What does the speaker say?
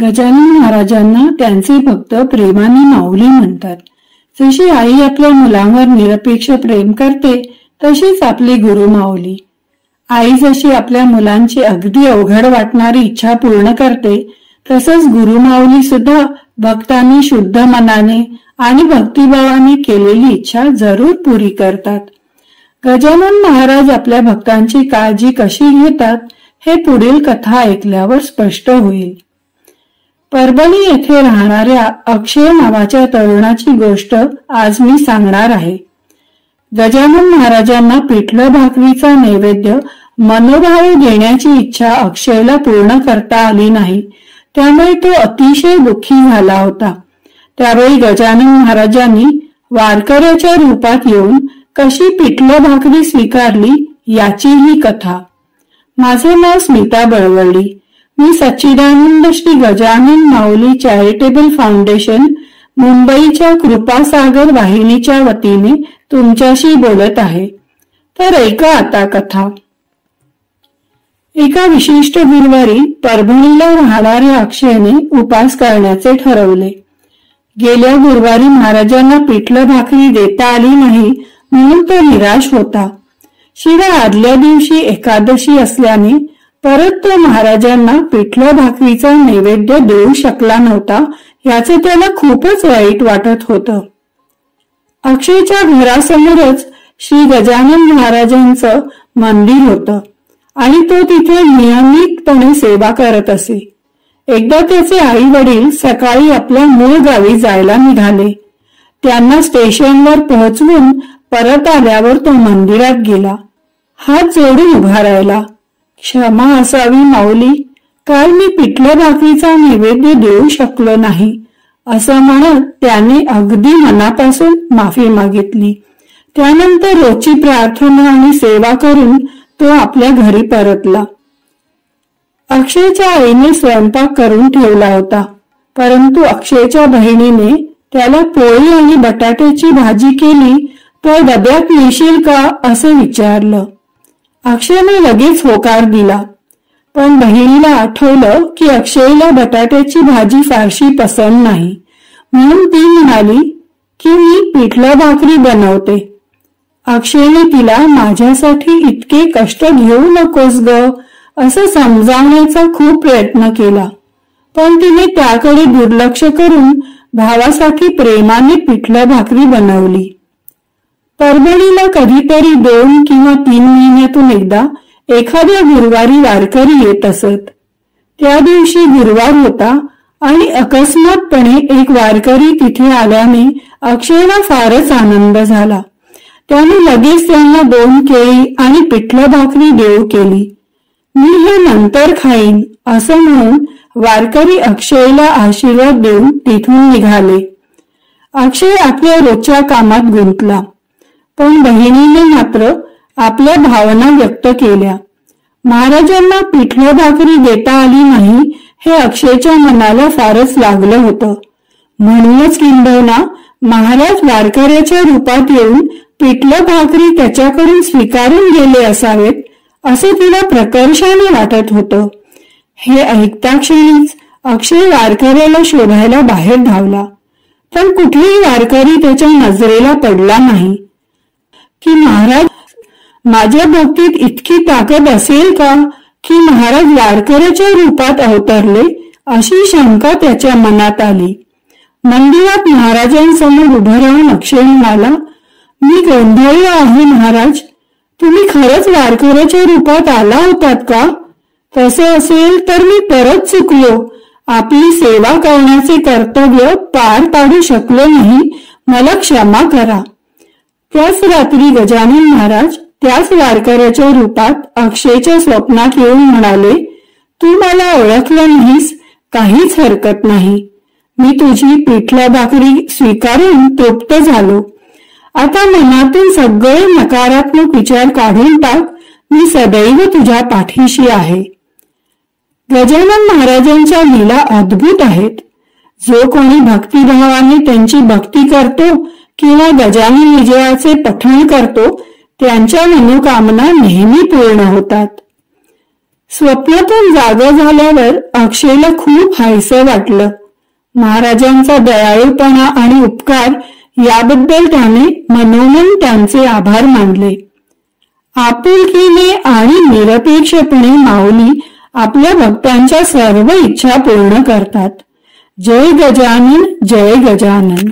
गजानन महाराजांना त्यांचे भक्त प्रेमाने माऊली म्हणतात. जशी आई आपल्या मुलांवर निरपेक्ष प्रेम करते तशीच आपली गुरु माऊली. आई जशी आपल्या मुलांची अगदी अवघड वाटणारी इच्छा पूर्ण करते तसंच गुरु माऊली सुद्धा भक्तांनी शुद्ध मनाने आणि भक्तिभावाने केलेली इच्छा जरूर पुरी करतात. गजानन महाराज आपल्या भक्तांची काळजी कशी घेतात हे पुढील कथा ऐकल्यावर स्पष्ट होईल. परभणी येथे राहणाऱ्या अक्षय नावाच्या तरुणाची गोष्ट आज मी सांगणार आहे. गजानन महाराजांना पिठलं भाकरीचा नैवेद्य मनोभावे देण्याची इच्छा अक्षयला पूर्ण करता आली नाही. त्यामुळे तो अतिशय दुःखी झाला होता. त्यावेळी गजानन महाराजांनी वारकऱ्याच्या रूपात येऊन कशी पिठलं भाकरी स्वीकारली याची ही कथा. माझे नाव स्मिता बळवळली मी सच्चिदानंद श्री गजानन माऊली चॅरिटेबल फाउंडेशन मुंबईच्या कृपासागर वाहिनीच्या वतीने तुमच्याशी बोलत आहे. तर ऐका आता कथा. एका विशिष्ट गुरुवारी परभणीला राहणाऱ्या अक्षयने उपास करण्याचे ठरवले. गेल्या गुरुवारी महाराजांना पिठलं भाकरी देता आली नाही म्हणून तो निराश होता. शिवाय आदल्या दिवशी एकादशी असल्याने परत तो महाराजांना पिठलं भाकरीचा नैवेद्य देऊ शकला नव्हता याचे त्याला खूपच वाईट वाटत होत. अक्षयच्या घरासमोरच श्री गजानन महाराजांचं मंदिर होतं आणि तो तिथे नियमितपणे सेवा करत असे. एकदा त्याचे आई वडील सकाळी आपल्या मूळ गावी जायला निघाले. त्यांना स्टेशनवर पोहोचवून परत आल्यावर तो मंदिरात गेला. हात जोडून उभा राहिला. क्षमा असावी माऊली. काल मी पिठल्या भाकरीचा नैवेद्य देऊ शकलो नाही असं म्हणत त्याने अगदी मनापासून माफी मागितली. त्यानंतर रोजची प्रार्थना आणि सेवा करून तो आपल्या घरी परतला. अक्षयच्या आईने स्वयंपाक करून ठेवला होता परंतु अक्षयच्या बहिणीने त्याला पोळी आणि बटाट्याची भाजी केली तर डब्यात नेशील का असं विचारलं. अक्षयने लगेच होकार दिला. पण बहिणीला आठवलं की अक्षयला बटाट्याची भाजी फारशी पसंत नाही. म्हणून ती म्हणाली की मी पिठलं भाकरी बनवते. अक्षयने तिला माझ्यासाठी इतके कष्ट घेऊ नकोस ग असं समजावण्याचा खूप प्रयत्न केला. पण तिने त्याकडे दुर्लक्ष करून भावासाठी प्रेमाने पिठलं भाकरी बनवली. परभणीला कधीतरी दोन किंवा तीन महिन्यातून एकदा एखाद्या गुरुवारी वारकरी येत असत. त्या दिवशी गुरुवार होता आणि अकस्मातपणे एक वारकरी तिथे आल्याने अक्षयला फारच आनंद झाला. त्याने लगेच त्यांना दोन केळी आणि पिठलं भाकरी देऊ केली. मी हे नंतर खाईन असं म्हणून वारकरी अक्षयला आशीर्वाद देऊन तिथून निघाले. अक्षय आपल्या रोजच्या कामात गुंतला. पण बहिणीने मात्र आपल्या भावना व्यक्त केल्या. महाराजांना पिठलं भाकरी देता आली नाही हे अक्षयच्या मनाला फारच लागलं होतं. म्हणूनच किंबहुना महाराज वारकऱ्याच्या रूपात येऊन पिठलं भाकरी त्याच्याकडून स्वीकारून गेले असावेत असे तिला प्रकर्षाने वाटत होतं. हे ऐकता क्षणीच अक्षय वारकऱ्याला शोधायला बाहेर धावला. पण कुठेही वारकरी त्याच्या नजरेला पडला नाही. की महाराज माझ्या भक्तीत इतकी ताकद असेल का की महाराज वारकऱ्याच्या रूपात अवतरले अशी शंका त्याच्या मनात आली. मंदिरात महाराजांसमोर उभं राहून अक्षय म्हणाला मी गोंधळलो आहे महाराज. तुम्ही खरंच वारकऱ्याच्या रूपात आला होतात का? तसे असेल तर मी परत चुकलो. आपली सेवा करण्याचे कर्तव्य पार पाडू शकलो नाही. मला क्षमा करा. त्याच रात्री गजानन महाराज त्याच वारकऱ्याच्या रूपात अक्षयच्या स्वप्नात येऊन म्हणाले तू मला ओळखलं नाहीस काहीच हरकत नाही. मी तुझी पिठल्या भाकरी स्वीकारून तृप्त झालो. आता मनातून सगळे नकारात्मक विचार काढून टाक मी सदैव तुझ्या पाठीशी आहे. गजानन महाराजांच्या लीला अद्भुत आहेत. जो कोणी भक्तिभावाने त्यांची भक्ती करतो किंवा गजानन विजयाचे पठण करतो त्यांच्या मनोकामना नेहमी पूर्ण होतात. स्वप्नातून जाग झाल्यावर अक्षयला खूप हायसं वाटलं. महाराजांचा दयाळूपणा आणि उपकार याबद्दल त्याने मनोमन त्यांचे आभार मानले. आपुलकीने आणि निरपेक्षपणे माऊली आपल्या भक्तांच्या सर्व इच्छा पूर्ण करतात. जय गजानन जय गजानन.